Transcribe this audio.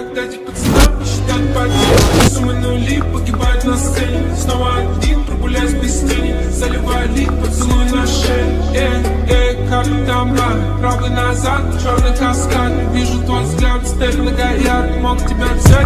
цена посчитать потери Суммы нули погибают на сцене. Снова один прогуляюсь без тени. Заливали поцелуй на шее. Эй, эй, как там Правый назад, черный каскад Вижу твой взгляд, стель на горят Мог тебя взять.